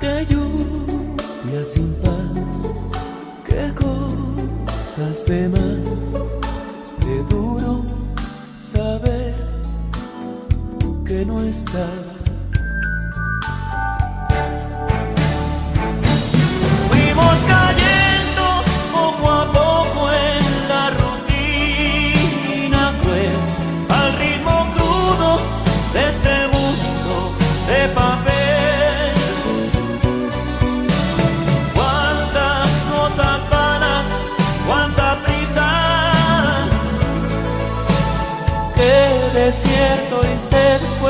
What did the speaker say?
Qué lluvia sin paz, qué cosas de más. Qué duro saber que no estás desierto y ser fuerte.